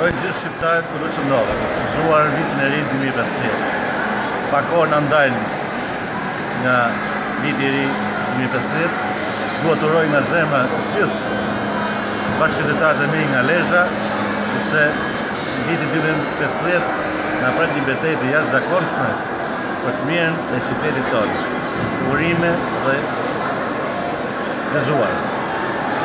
Uroj gjithë shqiptarët kudo që ndodhen, gëzuar vitin e ri 2015. Pak orë na ndajnë nga viti i ri 2015, duhet të uroj nga zemra gjithë bashkëqytetarët e mi nga Lezha, sepse viti 2015 na pret një betejë e jashtëzakonshme për të mirën e qytetit tonë. Urime dhe gëzuar.